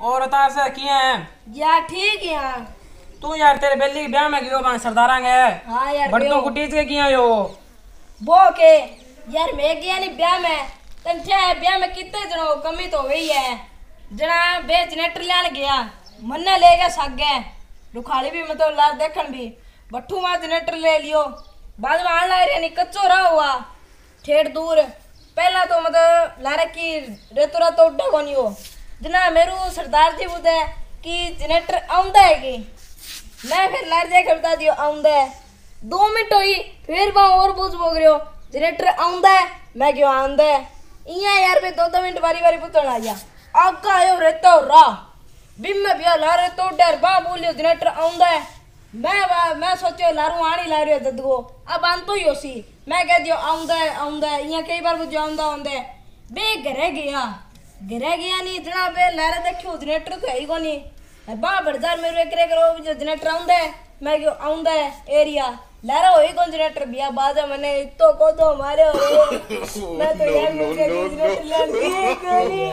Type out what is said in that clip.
और उतार से किए हैं। यार ठीक है यार। तू यार तेरे बेली ब्याह में गयो बा सरदारा के हाँ यार बड़तों को टीच के किया यो? वो के? यार मैं गया नहीं ब्याह में। तन छे ब्याह में कितने जनो कमी तो हुई है। जना बे जनरेटर लेन गया। मन्ने ले गया सागे रुखाली भी मतलब लार देखन भी। बट्ठू मार जनरेटर ले लियो। बाद में आन लाए नहीं कच्चो रहा हुआ। ठेठ दूर। पहला तो मतलब लारे की रेतो रातो उड्डा कोनी हो। जना मेरू सरदार जी बुदे कि जनरेटर आउंदा है की? मैं फिर लार जाके बता दियो आउंदा है। दो मिनट हुई, फिर वहाँ और पूछ बोग रहे हो, जनरेटर आउंदा है? मैं क्यों आउंदा है? इया यार मैं दो दो मिनट बारी बारी पूछण आ। गया आगा आयो रहता रा बिम में बिया ला रहे तो डर, बा बोलियो, जनरेटर आउंदा है? मैं मैं सोचो लारू आनी ला रही ददगो अब आन तो ही होसी मैं कह दियो आउंदा है आउंदा है। इया कई बार मुझे आउंदा आउंदा है। बे घरे गया। घरे गया नहीं इतना पे लारे देखियो जनरेटर तो है ही कोनी। बा बड़जार मेरे एक रे करो जो जनरेटर आउंदा है मैं क्यों आउंदा है एरिया। लारा होई कौन जनरेटर? बिया बाद मने तो को तो मारे हो मैं तो यार मुझे जनरेटर लान की करी